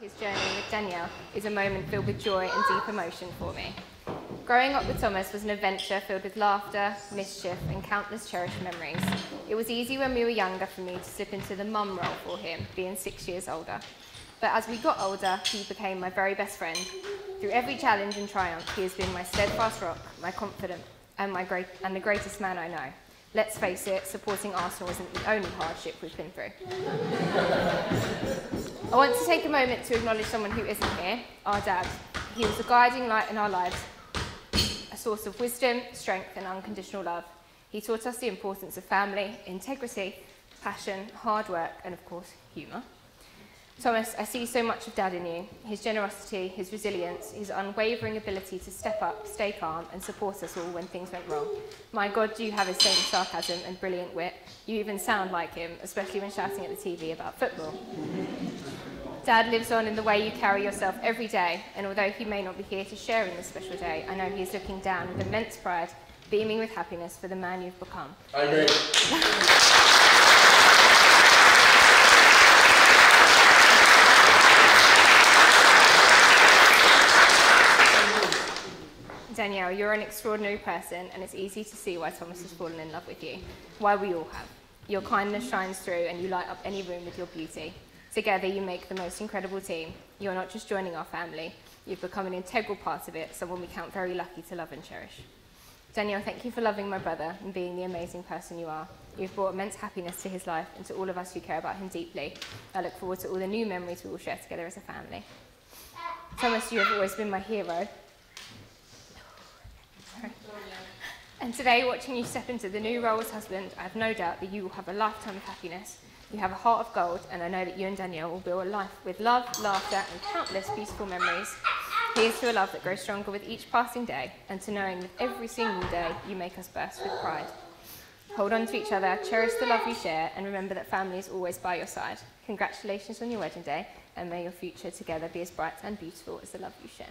His journey with Danielle is a moment filled with joy and deep emotion for me. Growing up with Thomas was an adventure filled with laughter, mischief, and countless cherished memories. It was easy when we were younger for me to slip into the mum role for him, being six years older. But as we got older, he became my very best friend. Through every challenge and triumph, he has been my steadfast rock, my confidant, and, my great, and the greatest man I know. Let's face it, supporting Arsenal isn't the only hardship we've been through. I want to take a moment to acknowledge someone who isn't here, our dad. He was a guiding light in our lives, a source of wisdom, strength, and unconditional love. He taught us the importance of family, integrity, passion, hard work, and of course, humour. Thomas, I see so much of Dad in you. His generosity, his resilience, his unwavering ability to step up, stay calm, and support us all when things went wrong. My God, you have his same sarcasm and brilliant wit? You even sound like him, especially when shouting at the TV about football. Dad lives on in the way you carry yourself every day, and although he may not be here to share in this special day, I know he is looking down with immense pride, beaming with happiness for the man you've become. I agree. Danielle, you're an extraordinary person, and it's easy to see why Thomas has fallen in love with you, why we all have. Your kindness shines through, and you light up any room with your beauty. Together, you make the most incredible team. You're not just joining our family, you've become an integral part of it, someone we count very lucky to love and cherish. Danielle, thank you for loving my brother and being the amazing person you are. You've brought immense happiness to his life and to all of us who care about him deeply. I look forward to all the new memories we will share together as a family. Thomas, you have always been my hero, And today, watching you step into the new role as husband, I have no doubt that you will have a lifetime of happiness. You have a heart of gold, and I know that you and Danielle will build a life with love, laughter, and countless beautiful memories. Here's to a love that grows stronger with each passing day, and to knowing that every single day you make us burst with pride. Hold on to each other, cherish the love you share, and remember that family is always by your side. Congratulations on your wedding day, and may your future together be as bright and beautiful as the love you share.